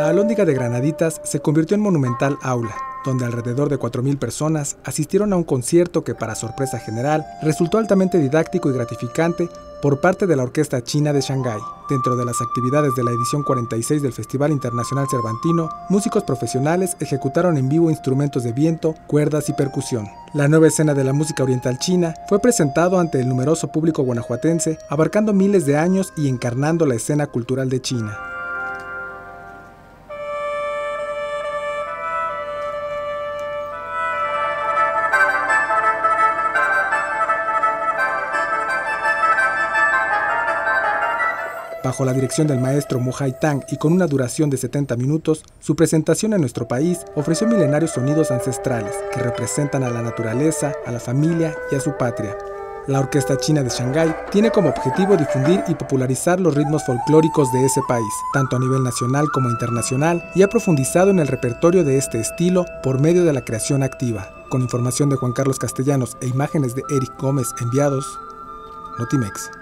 La Alhóndiga de Granaditas se convirtió en monumental aula, donde alrededor de 4.000 personas asistieron a un concierto que, para sorpresa general, resultó altamente didáctico y gratificante por parte de la Orquesta China de Shanghái. Dentro de las actividades de la edición 46 del Festival Internacional Cervantino, músicos profesionales ejecutaron en vivo instrumentos de viento, cuerdas y percusión. La nueva escena de la música oriental china fue presentado ante el numeroso público guanajuatense, abarcando miles de años y encarnando la escena cultural de China. Bajo la dirección del maestro Muhai Tang y con una duración de 70 minutos, su presentación en nuestro país ofreció milenarios sonidos ancestrales que representan a la naturaleza, a la familia y a su patria. La Orquesta China de Shanghái tiene como objetivo difundir y popularizar los ritmos folclóricos de ese país, tanto a nivel nacional como internacional, y ha profundizado en el repertorio de este estilo por medio de la creación activa. Con información de Juan Carlos Castellanos e imágenes de Eric Gómez enviados, Notimex.